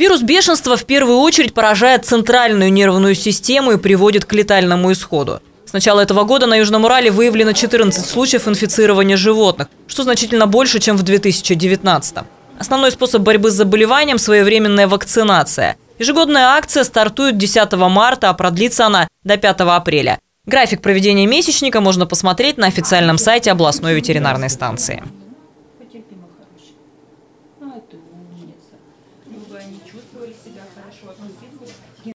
Вирус бешенства в первую очередь поражает центральную нервную систему и приводит к летальному исходу. С начала этого года на Южном Урале выявлено 14 случаев инфицирования животных, что значительно больше, чем в 2019 Основной способ борьбы с заболеванием – своевременная вакцинация. Ежегодная акция стартует 10 марта, а продлится она до 5 апреля. График проведения месячника можно посмотреть на официальном сайте областной ветеринарной станции чтобы они чувствовали себя хорошо, атмосферу.